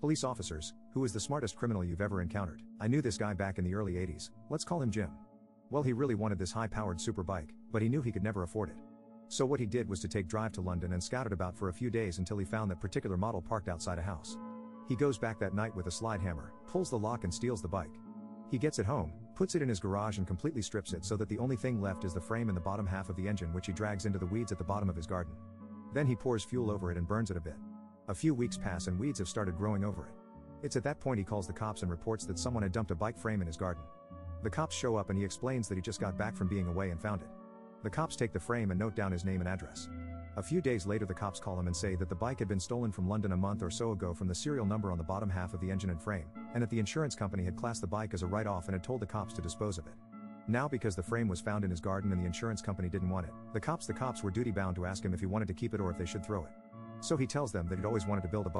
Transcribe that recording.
Police officers, who is the smartest criminal you've ever encountered? I knew this guy back in the early 80s, let's call him Jim. Well, he really wanted this high powered super bike, but he knew he could never afford it. So what he did was to take drive to London and scout it about for a few days until he found that particular model parked outside a house. He goes back that night with a slide hammer, pulls the lock and steals the bike. He gets it home, puts it in his garage and completely strips it so that the only thing left is the frame and the bottom half of the engine which he drags into the weeds at the bottom of his garden. Then he pours fuel over it and burns it a bit. A few weeks pass and weeds have started growing over it. It's at that point he calls the cops and reports that someone had dumped a bike frame in his garden. The cops show up and he explains that he just got back from being away and found it. The cops take the frame and note down his name and address. A few days later, the cops call him and say that the bike had been stolen from London a month or so ago from the serial number on the bottom half of the engine and frame, and that the insurance company had classed the bike as a write off and had told the cops to dispose of it. Now, because the frame was found in his garden and the insurance company didn't want it, the cops the cops were duty bound to ask him if he wanted to keep it or if they should throw it. So he tells them that he'd always wanted to build a